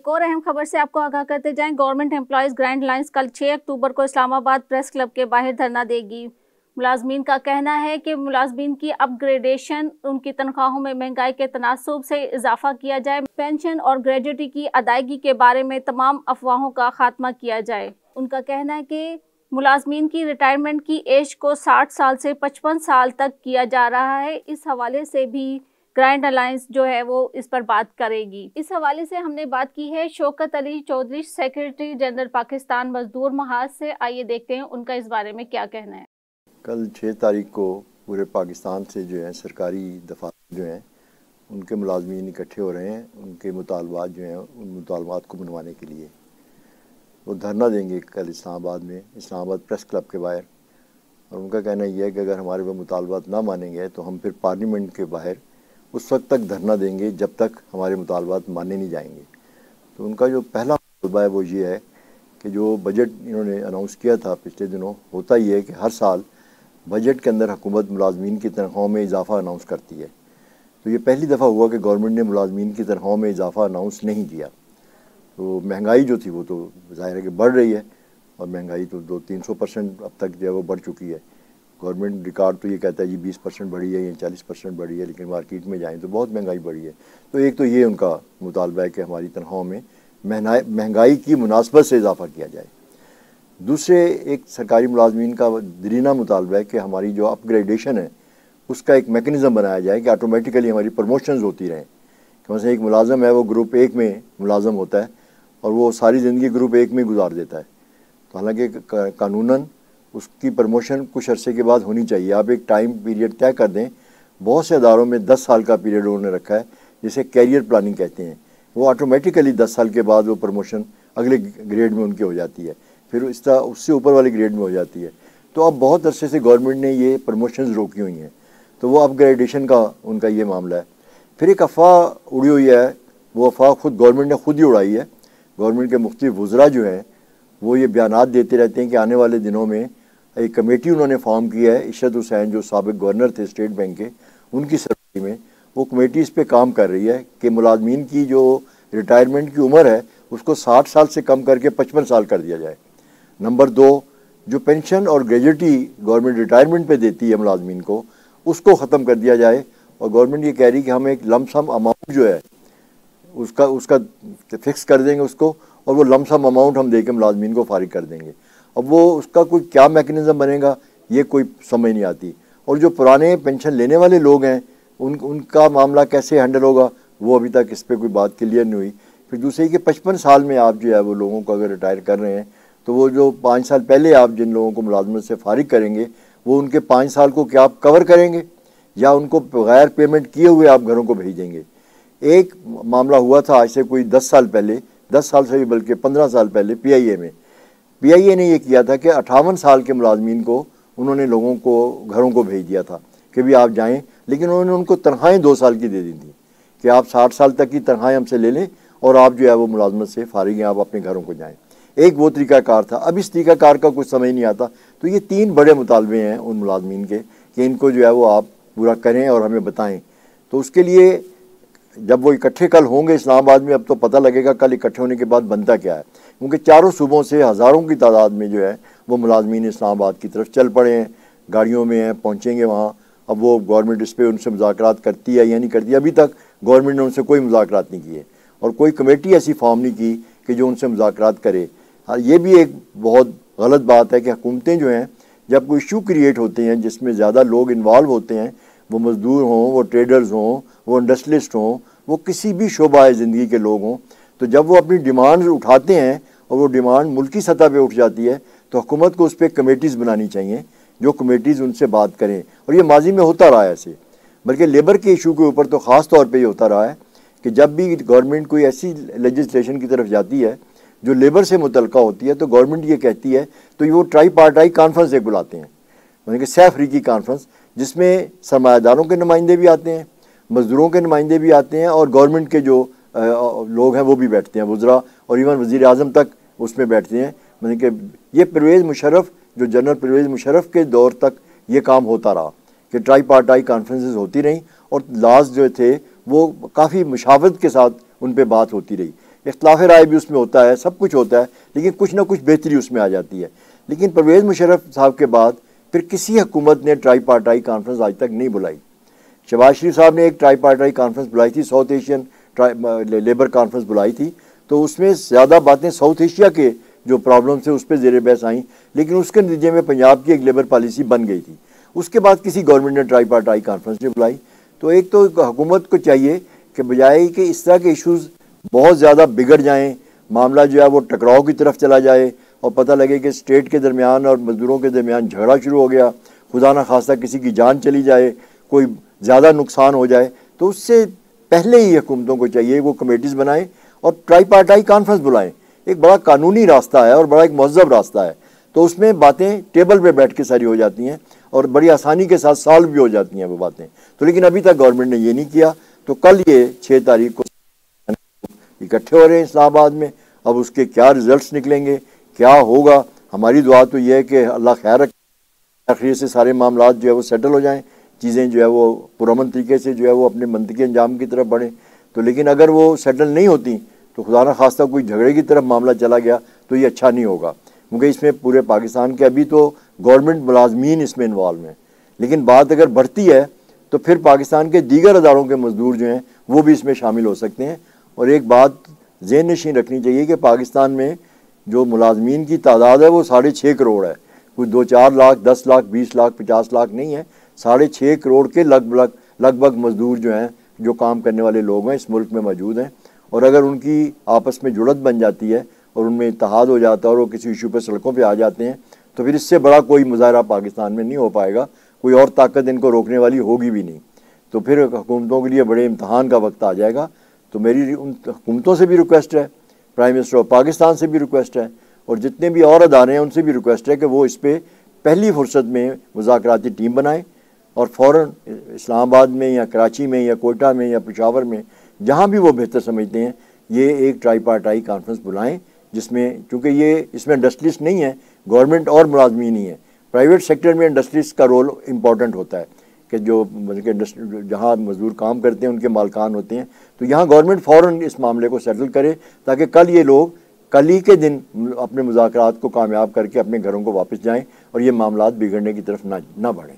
एक और अहम खबर से आपको आगाह करते जाएँ। गवर्नमेंट एम्प्लॉयज़ ग्रैंड लाइन्स कल 6 अक्टूबर को इस्लामाबाद प्रेस क्लब के बाहर धरना देगी। मुलाजमीन का कहना है कि मुलाजमीन की अपग्रेडेशन, उनकी तनख्वाहों में महँगाई के तनासब से इजाफा किया जाए। पेंशन और ग्रेजुटी की अदायगी के बारे में तमाम अफवाहों का खात्मा किया जाए। उनका कहना है कि मुलाजमीन की रिटायरमेंट की एज को 60 साल से 55 साल तक किया जा रहा है। इस हवाले से भी ग्रैंड अलायंस जो है वो इस पर बात करेगी। इस हवाले से हमने बात की है शौकत अली चौधरी सेक्रेटरी जनरल पाकिस्तान मजदूर महाज से। आइए देखते हैं उनका इस बारे में क्या कहना है। कल छः तारीख को पूरे पाकिस्तान से जो है, सरकारी दफ़ा जो हैं, उनके मुलाजमीन इकट्ठे हो रहे हैं, उनके मुतालबात जो हैं, उन मुतालबात को मनवाने के लिए। वो धरना देंगे कल इस्लामाबाद में, इस्लामाबाद प्रेस क्लब के बाहर। और उनका कहना यह है कि अगर हमारे वो मुतालबात ना मानेंगे तो हम फिर पार्लियामेंट के बाहर उस वक्त तक धरना देंगे जब तक हमारे मुतालबात माने नहीं जाएँगे। तो उनका जो पहला मुतलबा है वो ये है कि जो बजट इन्होंने अनाउंस किया था पिछले दिनों, होता ही है कि हर साल बजट के अंदर हुकूमत मुलाजमीन की तनख्वाहों में इजाफा अनाउंस करती है। तो ये पहली दफ़ा हुआ कि गवर्नमेंट ने मुलाजमीन की तनख्वाहों में इजाफा अनाउंस नहीं किया। तो महँगाई जो थी वो तो ज़ाहिर है कि बढ़ रही है और महँगाई तो दो तीन सौ परसेंट अब तक जो है वो बढ़ चुकी है। गवर्नमेंट रिकॉर्ड तो ये कहता है जी बीस परसेंट बढ़ी है, या चालीस परसेंट बढ़ी है, लेकिन मार्केट में जाएँ तो बहुत महँगाई बढ़ी है। तो एक तो ये उनका मुतालबा है कि हमारी तनख्वाहों में महँगाई की मुनासबत से इजाफा किया जाए। दूसरे एक सरकारी मुलाजमीन का दरीना मुतालबा है कि हमारी जो अपग्रेडेशन है, उसका एक मेकनिज़म बनाया जाए कि ऑटोमेटिकली हमारी प्रमोशन होती रहें। कि मतलब एक मुलाजम है, वो ग्रुप एक में मुलाजम होता है और वो सारी ज़िंदगी ग्रुप एक में गुजार देता है। तो हालाँकि कानूनन उसकी प्रमोशन कुछ अरसे के बाद होनी चाहिए। आप एक टाइम पीरियड तय कर दें। बहुत से अदारों में दस साल का पीरियड उन्होंने रखा है, जिसे कैरियर प्लानिंग कहते हैं। वो ऑटोमेटिकली दस साल के बाद वो प्रमोशन अगले ग्रेड में उनकी हो जाती है। फिर इस तरह उससे ऊपर वाले ग्रेड में हो जाती है। तो अब बहुत अरसे से गवर्नमेंट ने ये प्रमोशन रोकी हुई हैं। तो वो अपग्रेडेशन का उनका ये मामला है। फिर एक अफवाह उड़ी हुई है। वो अफवाह खुद गवर्नमेंट ने खुद ही उड़ाई है। गवर्नमेंट के मुख्त वज़रा जो हैं, वो ये बयान देते रहते हैं कि आने वाले दिनों में एक कमेटी उन्होंने फॉर्म की है इशरत हुसैन, जो सबक गवर्नर थे स्टेट बैंक के, उनकी सरकारी में, वो कमेटी इस पर काम कर रही है कि मुलाजमीन की जो रिटायरमेंट की उम्र है, उसको साठ साल से कम करके पचपन साल कर दिया जाए। नंबर दो, जो पेंशन और ग्रेजुटी गवर्नमेंट रिटायरमेंट पे देती है मुलाजमीन को, उसको ख़त्म कर दिया जाए। और गवर्नमेंट ये कह रही कि हम एक लमसम अमाउंट जो है, उसका उसका फिक्स कर देंगे उसको, और वो लमसम अमाउंट हम दे के मुलाजमीन को फारिग कर देंगे। अब वो उसका कोई क्या मैकेनिज़्म बनेगा, ये कोई समझ नहीं आती। और जो पुराने पेंशन लेने वाले लोग हैं, उन, उनका मामला कैसे हैंडल होगा, वो अभी तक इस पर कोई बात क्लियर नहीं हुई। फिर दूसरे कि पचपन साल में आप जो है वो लोगों को अगर रिटायर कर रहे हैं तो वो जो पाँच साल पहले आप जिन लोगों को मुलाजमत से फारिग करेंगे, वो उनके पाँच साल को क्या आप कवर करेंगे? या उनको बगैर पेमेंट किए हुए आप घरों को भेजेंगे? एक मामला हुआ था आज से कोई दस साल पहले, दस साल से भी बल्कि पंद्रह साल पहले पीआईए में। पीआईए ने यह किया था कि अठावन साल के मुलाजमीन को उन्होंने लोगों को, घरों को भेज दिया था कि भी आप जाएँ, लेकिन उन्होंने उनको तनख्वाहें दो साल की दे दी थी कि आप साठ साल तक की तनख्वाहें हमसे ले लें और आप जो है वो मुलाजमत से फारिग हैं, आप अपने घरों को जाएँ। एक वो तरीक़ाकार था। अब इस तरीक़ाकार का कुछ समझ नहीं आता। तो ये तीन बड़े मुतालबे हैं उन मुलाजमीन के कि इनको जो है वो आप पूरा करें और हमें बताएँ। तो उसके लिए जब वो इकट्ठे कल होंगे इस्लामाबाद में, अब तो पता लगेगा कल इकट्ठे होने के बाद बनता क्या है। क्योंकि चारों सूबों से हज़ारों की तादाद में जो है, वो मुलाजमीन इस्लामाबाद की तरफ़ चल पड़े हैं, गाड़ियों में हैं, पहुँचेंगे वहाँ। अब वो गवर्नमेंट इस पर उनसे मुजाकर करती है या नहीं करती अभी तक गवर्नमेंट ने उनसे कोई मुजाकर नहीं किए और कोई कमेटी ऐसी फॉर्म नहीं की कि जो उनसे मुजाकर करे। हाँ ये भी एक बहुत गलत बात है कि हुकूमतें जो हैं, जब कोई इशू क्रिएट होते हैं, जिसमें ज़्यादा लोग इन्वॉल्व होते हैं, वो मज़दूर हों, वो ट्रेडर्स हों, वो इंडस्ट्रियलिस्ट हों, वो किसी भी शोबा ज़िंदगी के लोग हों तो जब वो अपनी डिमांड उठाते हैं और वो डिमांड मुल्की सतह पे उठ जाती है तो हुकूमत को उस पर कमेटीज़ बनानी चाहिए, जो कमेटीज़ उनसे बात करें। और ये माजी में होता रहा है ऐसे। बल्कि लेबर के इशू के ऊपर तो ख़ास तौर पर ये होता रहा है कि जब भी गवर्नमेंट कोई ऐसी लेजिस्लेशन की तरफ़ जाती है, जो लेबर से मुतलका होती है तो गवर्नमेंट ये कहती है तो वो ट्राई पार्टाई कॉन्फ्रेंस एक बुलाते हैं। यानी कि सैफ की कॉन्फ्रेंस जिसमें सरमादारों के नुमाइंदे भी आते हैं, मज़दूरों के नुमाइंदे भी आते हैं, और गवर्नमेंट के जो लोग हैं, वो भी बैठते हैं वज़रा और इवन वज़ी अजम तक उसमें बैठते हैं। मतलब कि ये परवेज़ मुशरफ जो जनरल परवेज़ मुशरफ के दौर तक ये काम होता रहा, कि ट्राई पार्टाई कॉन्फ्रेंसेस होती रहीं और लास्ट जो थे, वो काफ़ी मुशावत के साथ उन पर बात होती रही। इख्तलाफ राय भी उसमें होता है, सब कुछ होता है, लेकिन कुछ ना कुछ बेहतरी उसमें आ जाती है। लेकिन परवेज़ मुशरफ साहब के बाद फिर किसी हुकूमत ने ट्राई पार्टाई कॉन्फ्रेंस आज तक नहीं बुलाई। शबाज शरीफ साहब ने एक ट्राई पार्टाई कॉन्फ्रेंस बुलाई थी, साउथ एशियन लेबर कॉन्फ्रेंस बुलाई थी तो उसमें ज़्यादा बातें साउथ एशिया के जो प्रॉब्लम थे उस पर जेर बहस आई, लेकिन उसके नतीजे में पंजाब की एक लेबर पॉलिसी बन गई थी। उसके बाद किसी गवर्नमेंट ने ट्राई पार्टाई कॉन्फ्रेंस नहीं बुलाई। तो एक तो हुकूमत को चाहिए कि बजाय कि इस तरह के इश्यूज़ बहुत ज़्यादा बिगड़ जाएँ, मामला जो है वो टकराव की तरफ़ चला जाए, और पता लगे कि स्टेट के दरमियान और मज़दूरों के दरमियान झगड़ा शुरू हो गया, खुदा ना खासा किसी की जान चली जाए, कोई ज़्यादा नुकसान हो जाए तो उससे पहले ही हुकूमतों को चाहिए वो कमेटीज़ बनाएँ और ट्राई पार्टाई कॉन्फ्रेंस बुलाएँ। एक बड़ा कानूनी रास्ता है और बड़ा एक महजब रास्ता है। तो उसमें बातें टेबल पे बैठ के सारी हो जाती हैं और बड़ी आसानी के साथ सॉल्व भी हो जाती हैं वो बातें। तो लेकिन अभी तक गवर्नमेंट ने ये नहीं किया। तो कल ये छः तारीख को इकट्ठे हो रहे हैं इस्लामाबाद में। अब उसके क्या रिजल्ट्स निकलेंगे? क्या होगा? हमारी दुआ तो ये है कि अल्लाह खैर आखिर से सारे मामला जो है वो सेटल हो जाएँ। चीज़ें जो है वो पुरमन तरीके से जो है वो अपने मंतकी अंजाम की तरफ़ बढ़ें। तो लेकिन अगर वो सेटल नहीं होती तो खुदा न खास्ता कोई झगड़े की तरफ़ मामला चला गया तो ये अच्छा नहीं होगा। क्योंकि इसमें पूरे पाकिस्तान के अभी तो गवर्नमेंट मुलाजमीन इसमें इन्वॉल्व हैं। लेकिन बात अगर बढ़ती है तो फिर पाकिस्तान के दीगर अदारों के मजदूर जो हैं, वो भी इसमें शामिल हो सकते हैं। और एक बात जेन नशीन रखनी चाहिए कि पाकिस्तान में जो मुलाजमीन की तादाद है, वो साढ़े छः करोड़ है। कुछ दो चार लाख, दस लाख, बीस लाख, पचास लाख नहीं है। साढ़े छः करोड़ के लगभग लगभग मजदूर जो हैं, जो काम करने वाले लोग हैं, इस मुल्क में मौजूद हैं। और अगर उनकी आपस में जुड़त बन जाती है और उनमें इतिहाद हो जाता है और वो किसी इशू पर सड़कों पर आ जाते हैं तो फिर इससे बड़ा कोई मुजाहरा पाकिस्तान में नहीं हो पाएगा। कोई और ताकत इनको रोकने वाली होगी भी नहीं। तो फिर हुकूमतों के लिए बड़े इम्तहान का वक्त आ जाएगा। तो मेरी उन हुकूमतों से भी रिक्वेस्ट है, प्राइम मिनिस्टर ऑफ़ पाकिस्तान से भी रिक्वेस्ट है, और जितने भी और अदारे हैं, उनसे भी रिक्वेस्ट है कि वो इस पर पहली फुर्सत में मुजाकराती टीम बनाएँ। और फ़ौर इस्लामाबाद में या कराची में या कोयटा में या पेशावर में, जहाँ भी वो बेहतर समझते हैं, ये एक ट्राईपार्टाई कॉन्फ्रेंस बुलाएँ, जिसमें, चूँकि ये, इसमें इंडस्ट्रीज़ नहीं है गवर्नमेंट और मुलाजमी नहीं है प्राइवेट सेक्टर में इंडस्ट्रीज़ का रोल इंपॉर्टेंट होता है, कि जो मतलब जहाँ मजदूर काम करते हैं, उनके मालकान होते हैं तो यहाँ गवर्नमेंट फ़ौर इस मामले को सेटल करे, ताकि कल ये लोग, कल ही के दिन अपने मुजाकर को कामयाब करके अपने घरों को वापस जाएँ, और ये मामला बिगड़ने की तरफ़ ना ना बढ़ें।